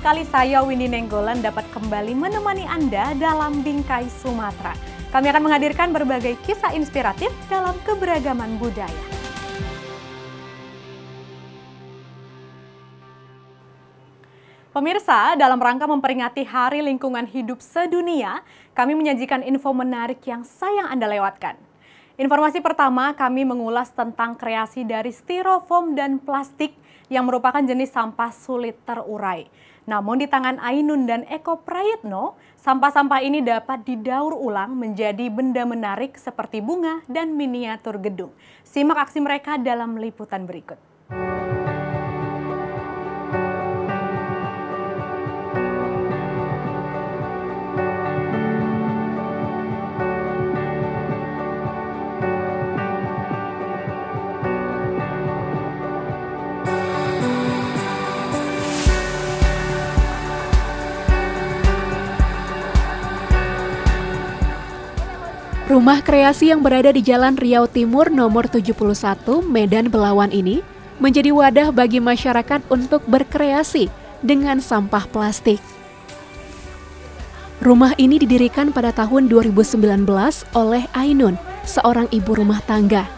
Sekali saya Windy Nenggolan dapat kembali menemani Anda dalam Bingkai Sumatera. Kami akan menghadirkan berbagai kisah inspiratif dalam keberagaman budaya. Pemirsa, dalam rangka memperingati Hari Lingkungan Hidup Sedunia, kami menyajikan info menarik yang sayang Anda lewatkan. Informasi pertama, kami mengulas tentang kreasi dari styrofoam dan plastik yang merupakan jenis sampah sulit terurai. Namun di tangan Ainun dan Eko Prayitno, sampah-sampah ini dapat didaur ulang menjadi benda menarik seperti bunga dan miniatur gedung. Simak aksi mereka dalam liputan berikut. Rumah kreasi yang berada di Jalan Riau Timur nomor 71 Medan Belawan ini menjadi wadah bagi masyarakat untuk berkreasi dengan sampah plastik. Rumah ini didirikan pada tahun 2019 oleh Ainun, seorang ibu rumah tangga.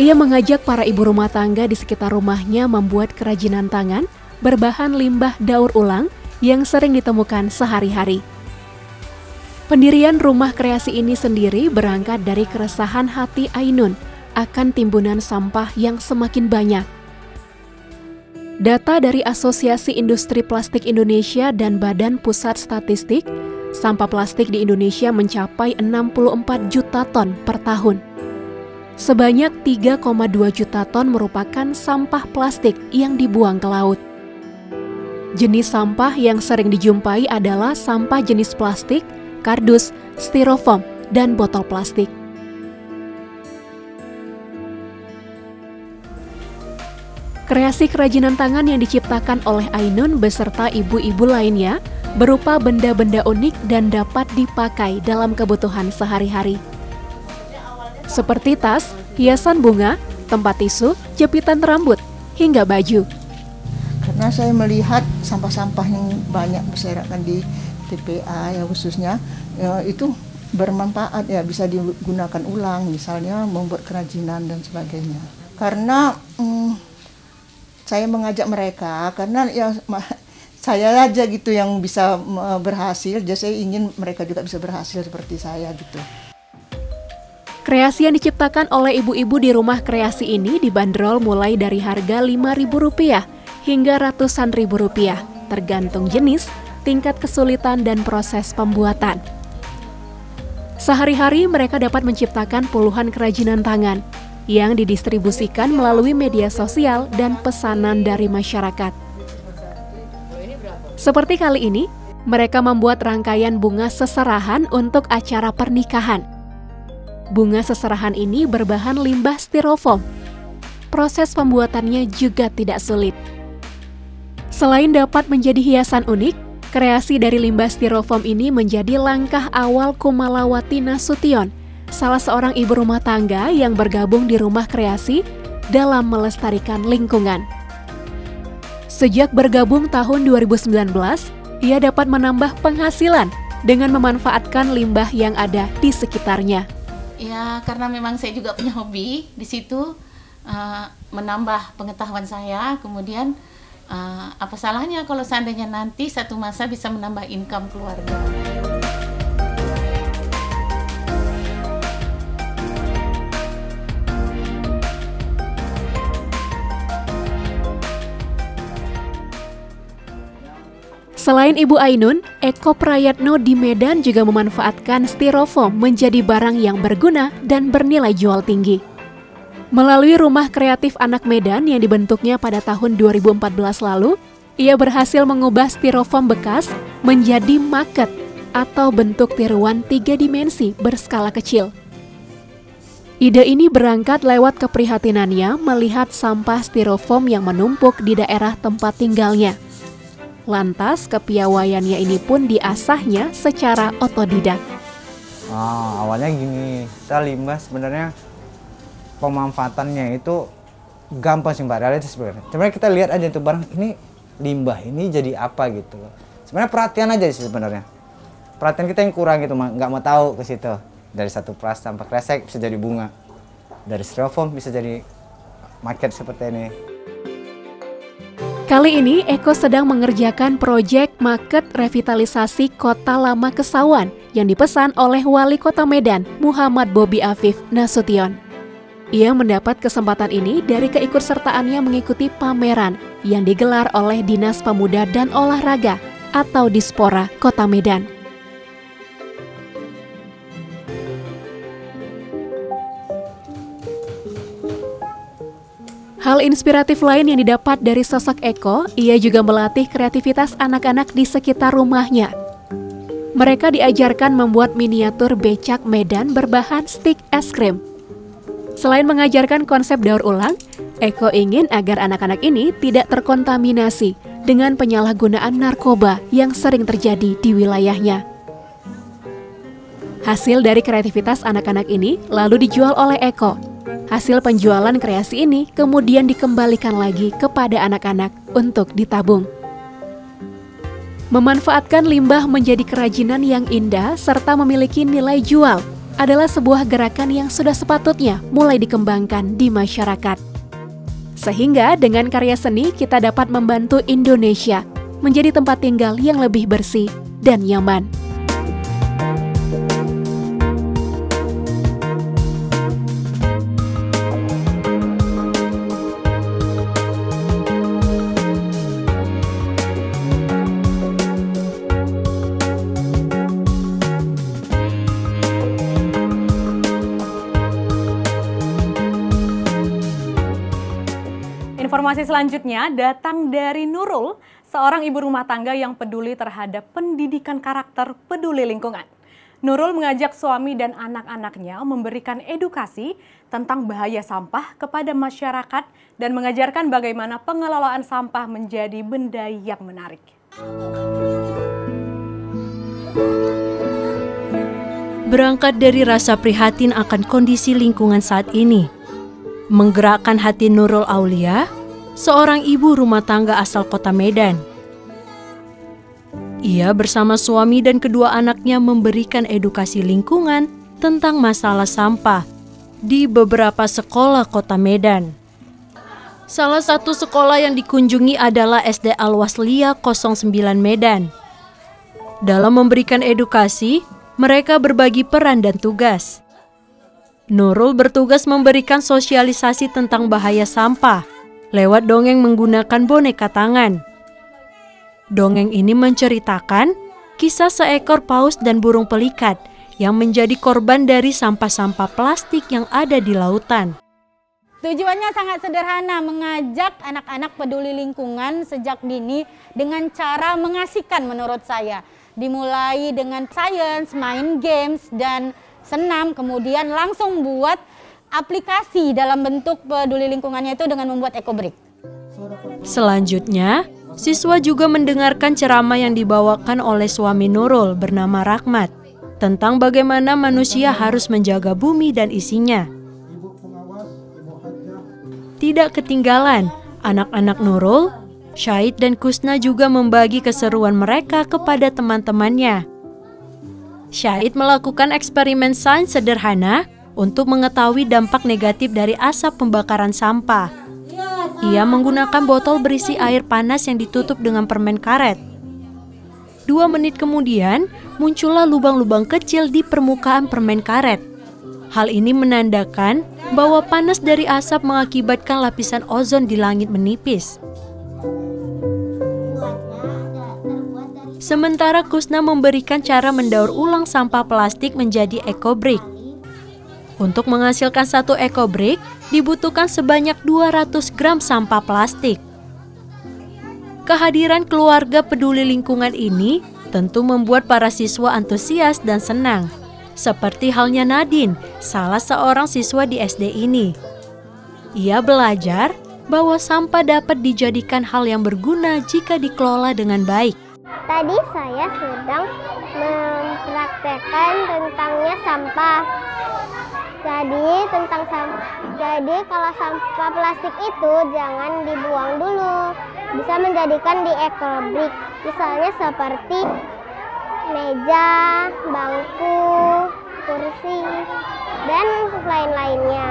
Ia mengajak para ibu rumah tangga di sekitar rumahnya membuat kerajinan tangan berbahan limbah daur ulang yang sering ditemukan sehari-hari. Pendirian rumah kreasi ini sendiri berangkat dari keresahan hati Ainun akan timbunan sampah yang semakin banyak. Data dari Asosiasi Industri Plastik Indonesia dan Badan Pusat Statistik, sampah plastik di Indonesia mencapai 64 juta ton per tahun. Sebanyak 3,2 juta ton merupakan sampah plastik yang dibuang ke laut. Jenis sampah yang sering dijumpai adalah sampah jenis plastik kardus, styrofoam, dan botol plastik. Kreasi kerajinan tangan yang diciptakan oleh Ainun beserta ibu-ibu lainnya berupa benda-benda unik dan dapat dipakai dalam kebutuhan sehari-hari. Seperti tas, hiasan bunga, tempat tisu, jepitan rambut, hingga baju. Karena saya melihat sampah-sampah yang banyak berserakan di TPA ya khususnya ya, itu bermanfaat ya bisa digunakan ulang misalnya membuat kerajinan dan sebagainya. Karena hmm, saya mengajak mereka karena ya saya aja gitu yang bisa berhasil jadi saya ingin mereka juga bisa berhasil seperti saya gitu. Kreasi yang diciptakan oleh ibu-ibu di rumah kreasi ini dibanderol mulai dari harga Rp5.000 hingga ratusan ribu rupiah, tergantung jenis tingkat kesulitan dan proses pembuatan. Sehari-hari mereka dapat menciptakan puluhan kerajinan tangan yang didistribusikan melalui media sosial dan pesanan dari masyarakat. Seperti kali ini, mereka membuat rangkaian bunga seserahan untuk acara pernikahan. Bunga seserahan ini berbahan limbah styrofoam. Proses pembuatannya juga tidak sulit. Selain dapat menjadi hiasan unik, Kreasi dari limbah styrofoam ini menjadi langkah awal Kumalawati Nasution, salah seorang ibu rumah tangga yang bergabung di rumah kreasi dalam melestarikan lingkungan. Sejak bergabung tahun 2019, ia dapat menambah penghasilan dengan memanfaatkan limbah yang ada di sekitarnya. Ya, karena memang saya juga punya hobi di situ uh, menambah pengetahuan saya, kemudian uh, apa salahnya kalau seandainya nanti satu masa bisa menambah income keluarga. Selain Ibu Ainun, Eko Prayatno di Medan juga memanfaatkan styrofoam menjadi barang yang berguna dan bernilai jual tinggi. Melalui Rumah Kreatif Anak Medan yang dibentuknya pada tahun 2014 lalu, ia berhasil mengubah styrofoam bekas menjadi market atau bentuk tiruan tiga dimensi berskala kecil. Ide ini berangkat lewat keprihatinannya melihat sampah styrofoam yang menumpuk di daerah tempat tinggalnya. Lantas, kepiawaiannya ini pun diasahnya secara otodidak. Ah, awalnya gini, kita limbah sebenarnya pemanfaatannya itu gampang sih mbak realistis sebenarnya. Sebenarnya kita lihat aja itu barang ini limbah ini jadi apa gitu. Sebenarnya perhatian aja sih sebenarnya. Perhatian kita yang kurang gitu, nggak mau tahu ke situ. Dari satu plastik sampai kresek bisa jadi bunga. Dari styrofoam bisa jadi market seperti ini. Kali ini Eko sedang mengerjakan proyek market revitalisasi Kota Lama Kesawan yang dipesan oleh Wali Kota Medan, Muhammad Bobi Afif Nasution. Ia mendapat kesempatan ini dari keikutsertaannya mengikuti pameran yang digelar oleh Dinas Pemuda dan Olahraga atau Dispora Kota Medan. Hal inspiratif lain yang didapat dari sosok Eko, ia juga melatih kreativitas anak-anak di sekitar rumahnya. Mereka diajarkan membuat miniatur becak Medan berbahan stik es krim. Selain mengajarkan konsep daur ulang, Eko ingin agar anak-anak ini tidak terkontaminasi dengan penyalahgunaan narkoba yang sering terjadi di wilayahnya. Hasil dari kreativitas anak-anak ini lalu dijual oleh Eko Hasil penjualan kreasi ini kemudian dikembalikan lagi kepada anak-anak untuk ditabung. Memanfaatkan limbah menjadi kerajinan yang indah serta memiliki nilai jual adalah sebuah gerakan yang sudah sepatutnya mulai dikembangkan di masyarakat. Sehingga dengan karya seni kita dapat membantu Indonesia menjadi tempat tinggal yang lebih bersih dan nyaman. Informasi selanjutnya datang dari Nurul, seorang ibu rumah tangga yang peduli terhadap pendidikan karakter peduli lingkungan. Nurul mengajak suami dan anak-anaknya memberikan edukasi tentang bahaya sampah kepada masyarakat dan mengajarkan bagaimana pengelolaan sampah menjadi benda yang menarik. Berangkat dari rasa prihatin akan kondisi lingkungan saat ini, menggerakkan hati Nurul Aulia seorang ibu rumah tangga asal kota Medan. Ia bersama suami dan kedua anaknya memberikan edukasi lingkungan tentang masalah sampah di beberapa sekolah kota Medan. Salah satu sekolah yang dikunjungi adalah SD Al-Waslia 09 Medan. Dalam memberikan edukasi, mereka berbagi peran dan tugas. Nurul bertugas memberikan sosialisasi tentang bahaya sampah lewat dongeng menggunakan boneka tangan. Dongeng ini menceritakan kisah seekor paus dan burung pelikat yang menjadi korban dari sampah-sampah plastik yang ada di lautan. Tujuannya sangat sederhana, mengajak anak-anak peduli lingkungan sejak dini dengan cara mengasihkan menurut saya. Dimulai dengan sains, main games, dan senam, kemudian langsung buat aplikasi dalam bentuk peduli lingkungannya itu dengan membuat ekobrik. Selanjutnya, siswa juga mendengarkan ceramah yang dibawakan oleh suami Nurul bernama Rahmat tentang bagaimana manusia harus menjaga bumi dan isinya. Tidak ketinggalan, anak-anak Nurul, Syahid dan Kusna juga membagi keseruan mereka kepada teman-temannya. Syahid melakukan eksperimen sains sederhana untuk mengetahui dampak negatif dari asap pembakaran sampah. Ia menggunakan botol berisi air panas yang ditutup dengan permen karet. Dua menit kemudian, muncullah lubang-lubang kecil di permukaan permen karet. Hal ini menandakan bahwa panas dari asap mengakibatkan lapisan ozon di langit menipis. Sementara Kusna memberikan cara mendaur ulang sampah plastik menjadi ekobrik. Untuk menghasilkan satu ekobrik, dibutuhkan sebanyak 200 gram sampah plastik. Kehadiran keluarga peduli lingkungan ini tentu membuat para siswa antusias dan senang. Seperti halnya Nadine, salah seorang siswa di SD ini. Ia belajar bahwa sampah dapat dijadikan hal yang berguna jika dikelola dengan baik. Tadi saya sedang mempraktekkan tentangnya sampah Jadi tentang. Jadi kalau sampah plastik itu jangan dibuang dulu. Bisa menjadikan di ekologik. Misalnya seperti meja, bangku, kursi, dan lain-lainnya.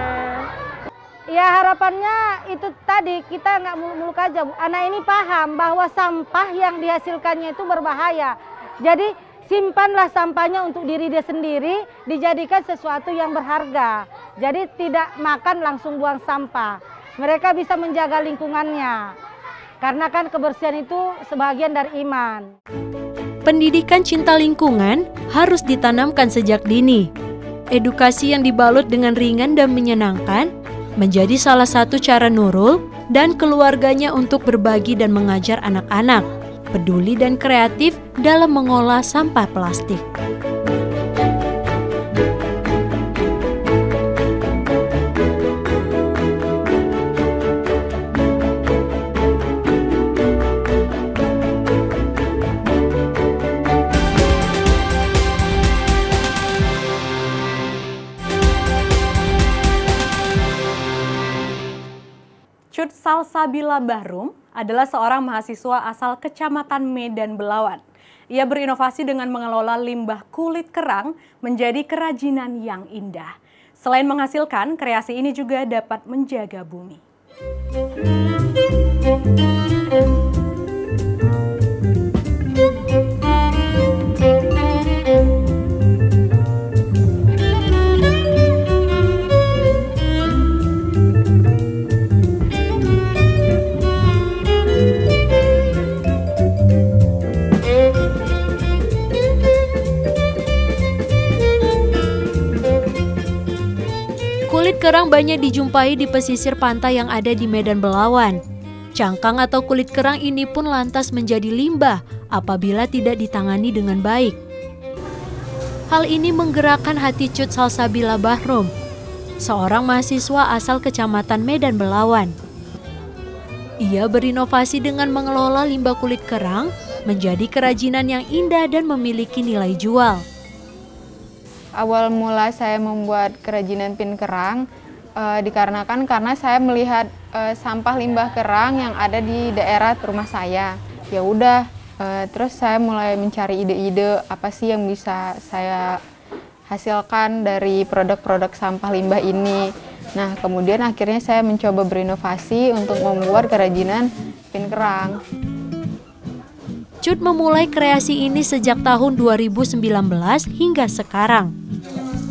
Ya harapannya itu tadi kita nggak muluk-muluk aja. Anak ini paham bahwa sampah yang dihasilkannya itu berbahaya. Jadi simpanlah sampahnya untuk diri dia sendiri, dijadikan sesuatu yang berharga. Jadi tidak makan langsung buang sampah. Mereka bisa menjaga lingkungannya. Karena kan kebersihan itu sebagian dari iman. Pendidikan cinta lingkungan harus ditanamkan sejak dini. Edukasi yang dibalut dengan ringan dan menyenangkan menjadi salah satu cara Nurul dan keluarganya untuk berbagi dan mengajar anak-anak peduli dan kreatif dalam mengolah sampah plastik. Cut Salsabila Bahrum adalah seorang mahasiswa asal Kecamatan Medan Belawan. Ia berinovasi dengan mengelola limbah kulit kerang menjadi kerajinan yang indah. Selain menghasilkan, kreasi ini juga dapat menjaga bumi. Kerang banyak dijumpai di pesisir pantai yang ada di Medan Belawan. Cangkang atau kulit kerang ini pun lantas menjadi limbah apabila tidak ditangani dengan baik. Hal ini menggerakkan hati Cut Salsabila Bahrom, seorang mahasiswa asal Kecamatan Medan Belawan. Ia berinovasi dengan mengelola limbah kulit kerang menjadi kerajinan yang indah dan memiliki nilai jual. Awal mula saya membuat kerajinan pin kerang e, dikarenakan karena saya melihat e, sampah limbah kerang yang ada di daerah rumah saya. Ya udah, e, terus saya mulai mencari ide-ide apa sih yang bisa saya hasilkan dari produk-produk sampah limbah ini. Nah, kemudian akhirnya saya mencoba berinovasi untuk membuat kerajinan pin kerang. Cut memulai kreasi ini sejak tahun 2019 hingga sekarang.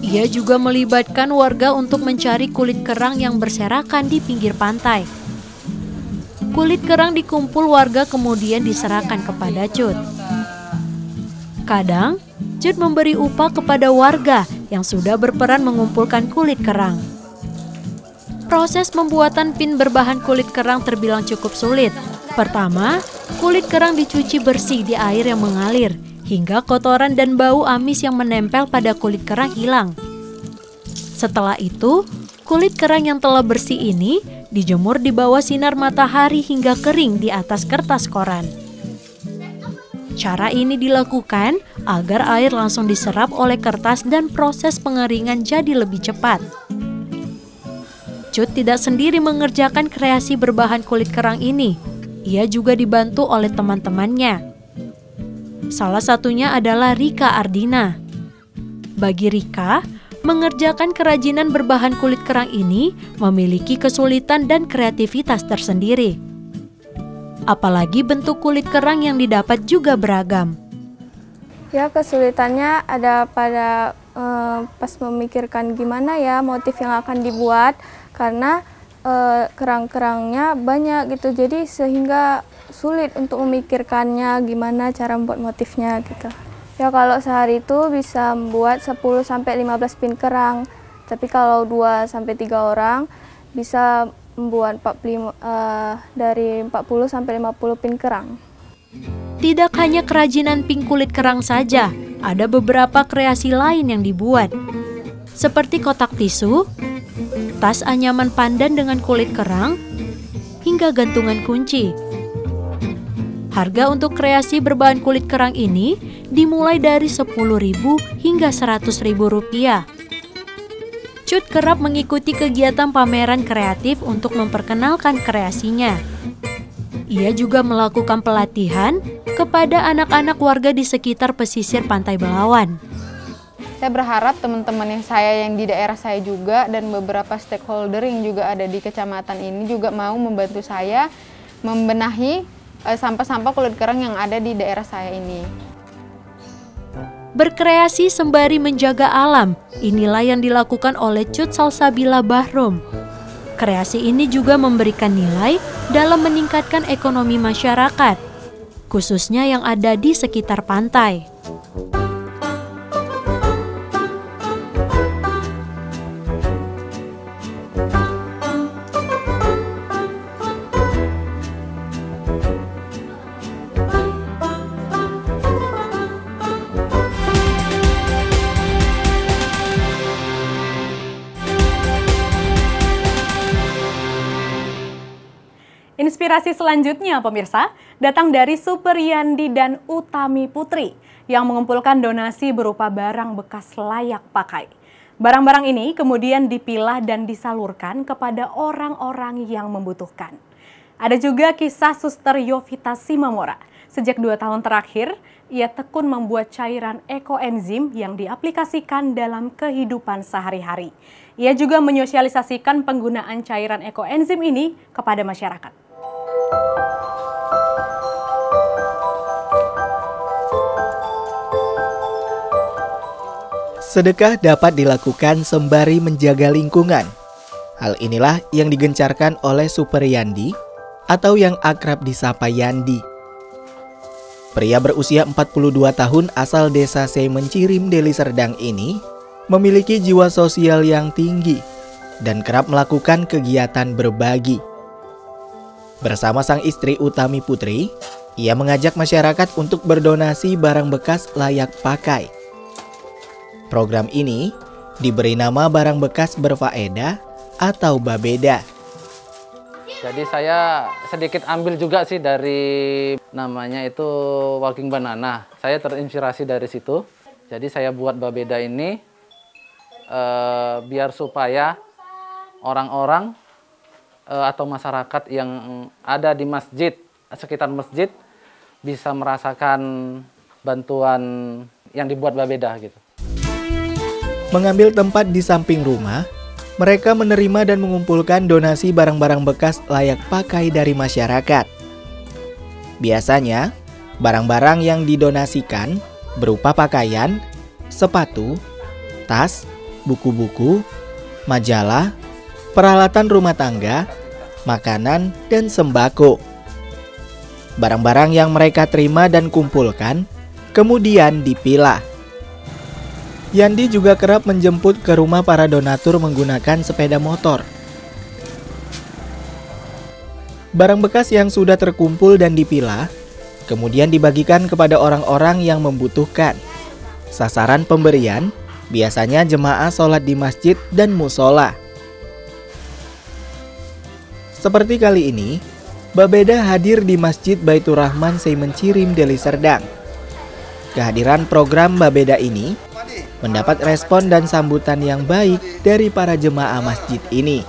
Ia juga melibatkan warga untuk mencari kulit kerang yang berserakan di pinggir pantai. Kulit kerang dikumpul warga kemudian diserahkan kepada Cut. Kadang, Cut memberi upah kepada warga yang sudah berperan mengumpulkan kulit kerang. Proses pembuatan pin berbahan kulit kerang terbilang cukup sulit. Pertama, kulit kerang dicuci bersih di air yang mengalir hingga kotoran dan bau amis yang menempel pada kulit kerang hilang. Setelah itu, kulit kerang yang telah bersih ini dijemur di bawah sinar matahari hingga kering di atas kertas koran. Cara ini dilakukan agar air langsung diserap oleh kertas dan proses pengeringan jadi lebih cepat. Cut tidak sendiri mengerjakan kreasi berbahan kulit kerang ini, ia juga dibantu oleh teman-temannya. Salah satunya adalah Rika Ardina. Bagi Rika, mengerjakan kerajinan berbahan kulit kerang ini memiliki kesulitan dan kreativitas tersendiri. Apalagi bentuk kulit kerang yang didapat juga beragam. Ya, kesulitannya ada pada eh, pas memikirkan gimana ya motif yang akan dibuat karena uh, kerang-kerangnya banyak gitu jadi sehingga sulit untuk memikirkannya gimana cara membuat motifnya gitu ya kalau sehari itu bisa membuat 10 sampai 15 pin kerang tapi kalau 2 sampai 3 orang bisa membuat 45, uh, dari 40 sampai 50 pin kerang. Tidak hanya kerajinan pink kulit kerang saja, ada beberapa kreasi lain yang dibuat. Seperti kotak tisu, tas anyaman pandan dengan kulit kerang, hingga gantungan kunci. Harga untuk kreasi berbahan kulit kerang ini dimulai dari 10.000 hingga 100.000 rupiah. Cut kerap mengikuti kegiatan pameran kreatif untuk memperkenalkan kreasinya. Ia juga melakukan pelatihan kepada anak-anak warga di sekitar pesisir Pantai Belawan. Saya berharap teman-teman yang saya yang di daerah saya juga dan beberapa stakeholder yang juga ada di kecamatan ini juga mau membantu saya membenahi eh, sampah-sampah kulit kerang yang ada di daerah saya ini. Berkreasi sembari menjaga alam, inilah yang dilakukan oleh Cut Salsabila Bahrum. Kreasi ini juga memberikan nilai dalam meningkatkan ekonomi masyarakat, khususnya yang ada di sekitar pantai. Inspirasi selanjutnya pemirsa datang dari Super Yandi dan Utami Putri yang mengumpulkan donasi berupa barang bekas layak pakai. Barang-barang ini kemudian dipilah dan disalurkan kepada orang-orang yang membutuhkan. Ada juga kisah suster Yovita Simamora. Sejak dua tahun terakhir, ia tekun membuat cairan ekoenzim yang diaplikasikan dalam kehidupan sehari-hari. Ia juga menyosialisasikan penggunaan cairan ekoenzim ini kepada masyarakat. Sedekah dapat dilakukan sembari menjaga lingkungan. Hal inilah yang digencarkan oleh Super Yandi atau yang akrab disapa Yandi. Pria berusia 42 tahun asal desa Semencirim, Deli Serdang ini memiliki jiwa sosial yang tinggi dan kerap melakukan kegiatan berbagi. Bersama sang istri Utami Putri, ia mengajak masyarakat untuk berdonasi barang bekas layak pakai. Program ini diberi nama barang bekas berfaedah atau babeda. Jadi saya sedikit ambil juga sih dari namanya itu walking banana. Saya terinspirasi dari situ. Jadi saya buat babeda ini eh, biar supaya orang-orang atau masyarakat yang ada di masjid sekitar masjid bisa merasakan bantuan yang dibuat babeda gitu mengambil tempat di samping rumah, mereka menerima dan mengumpulkan donasi barang-barang bekas layak pakai dari masyarakat. Biasanya, barang-barang yang didonasikan berupa pakaian, sepatu, tas, buku-buku, majalah, peralatan rumah tangga, makanan, dan sembako. Barang-barang yang mereka terima dan kumpulkan kemudian dipilah Yandi juga kerap menjemput ke rumah para donatur menggunakan sepeda motor. Barang bekas yang sudah terkumpul dan dipilah, kemudian dibagikan kepada orang-orang yang membutuhkan. Sasaran pemberian biasanya jemaah sholat di masjid dan musola. Seperti kali ini, Babeda hadir di Masjid Baitur Rahman Seimencirim Deli Serdang. Kehadiran program Babeda ini mendapat respon dan sambutan yang baik dari para jemaah masjid ini.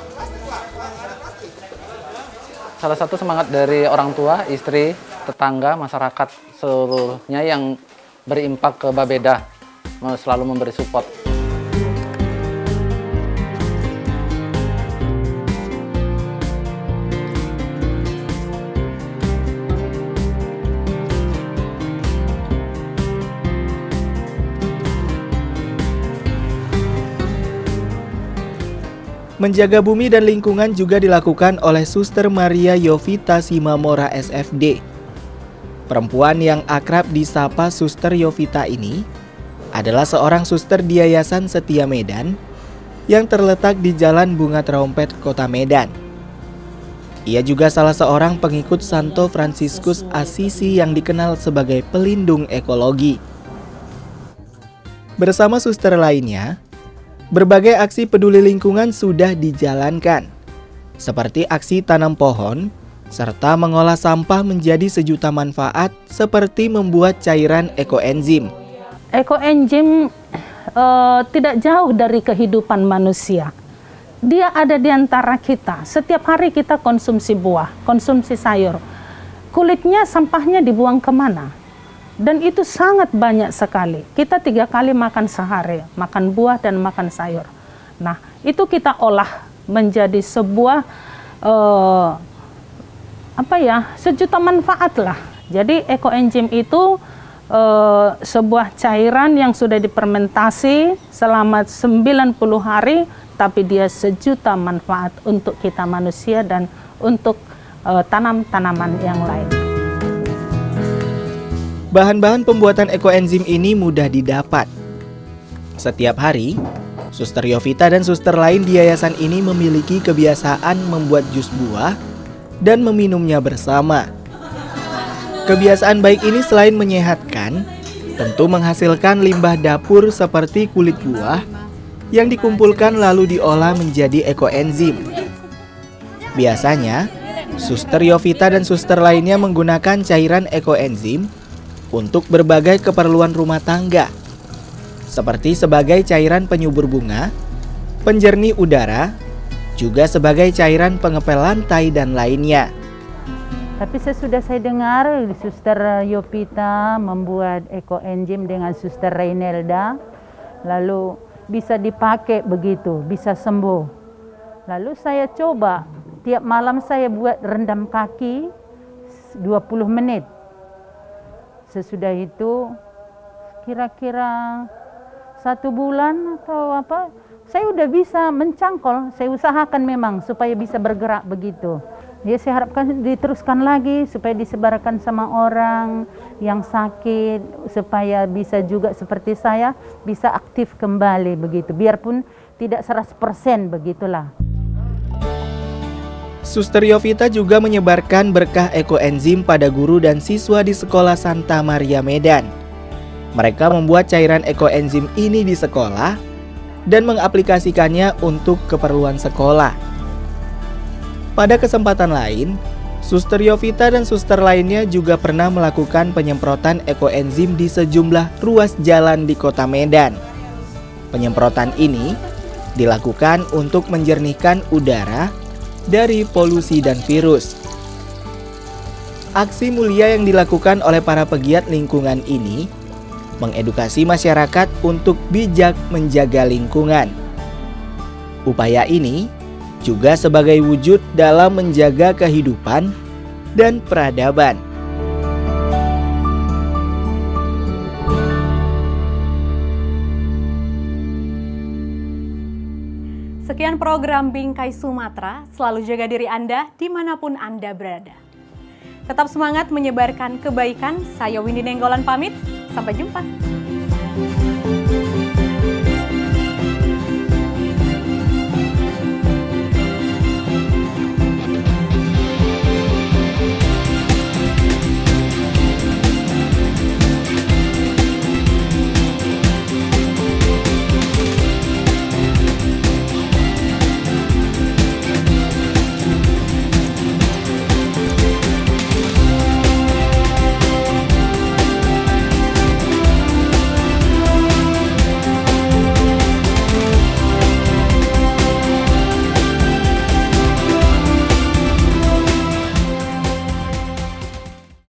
Salah satu semangat dari orang tua, istri, tetangga, masyarakat seluruhnya yang berimpak ke Babeda selalu memberi support. Menjaga bumi dan lingkungan juga dilakukan oleh Suster Maria Yovita Simamora SFD. Perempuan yang akrab disapa Suster Yovita ini adalah seorang suster di Yayasan Setia Medan yang terletak di Jalan Bunga Trompet, Kota Medan. Ia juga salah seorang pengikut Santo Fransiskus Assisi yang dikenal sebagai pelindung ekologi. Bersama suster lainnya, Berbagai aksi peduli lingkungan sudah dijalankan, seperti aksi tanam pohon, serta mengolah sampah menjadi sejuta manfaat seperti membuat cairan ekoenzim. Ekoenzim uh, tidak jauh dari kehidupan manusia. Dia ada di antara kita. Setiap hari kita konsumsi buah, konsumsi sayur. Kulitnya, sampahnya dibuang ke mana? Dan itu sangat banyak sekali. Kita tiga kali makan sehari, makan buah dan makan sayur. Nah, itu kita olah menjadi sebuah uh, apa ya sejuta manfaat lah. Jadi ekoenzim itu uh, sebuah cairan yang sudah dipermentasi selama 90 hari tapi dia sejuta manfaat untuk kita manusia dan untuk uh, tanam-tanaman yang lain. Bahan-bahan pembuatan ekoenzim ini mudah didapat. Setiap hari, Suster Yovita dan suster lain di yayasan ini memiliki kebiasaan membuat jus buah dan meminumnya bersama. Kebiasaan baik ini selain menyehatkan, tentu menghasilkan limbah dapur seperti kulit buah yang dikumpulkan lalu diolah menjadi ekoenzim. Biasanya, Suster Yovita dan suster lainnya menggunakan cairan ekoenzim untuk berbagai keperluan rumah tangga, seperti sebagai cairan penyubur bunga, penjernih udara, juga sebagai cairan pengepel lantai dan lainnya. Tapi sesudah saya dengar Suster Yopita membuat ekoenzim dengan Suster Reynelda, lalu bisa dipakai begitu, bisa sembuh. Lalu saya coba, tiap malam saya buat rendam kaki 20 menit. Sesudah itu kira-kira satu bulan atau apa, saya udah bisa mencangkol. Saya usahakan memang supaya bisa bergerak begitu. Ya saya harapkan diteruskan lagi supaya disebarkan sama orang yang sakit supaya bisa juga seperti saya bisa aktif kembali begitu. Biarpun tidak 100% begitulah. Suster Yovita juga menyebarkan berkah ekoenzim pada guru dan siswa di Sekolah Santa Maria Medan. Mereka membuat cairan ekoenzim ini di sekolah dan mengaplikasikannya untuk keperluan sekolah. Pada kesempatan lain, Suster Yovita dan suster lainnya juga pernah melakukan penyemprotan ekoenzim di sejumlah ruas jalan di kota Medan. Penyemprotan ini dilakukan untuk menjernihkan udara dari polusi dan virus. Aksi mulia yang dilakukan oleh para pegiat lingkungan ini mengedukasi masyarakat untuk bijak menjaga lingkungan. Upaya ini juga sebagai wujud dalam menjaga kehidupan dan peradaban. Program Bingkai Sumatera, selalu jaga diri Anda di mana pun Anda berada. Tetap semangat menyebarkan kebaikan, saya Windy Nenggolan pamit, sampai jumpa.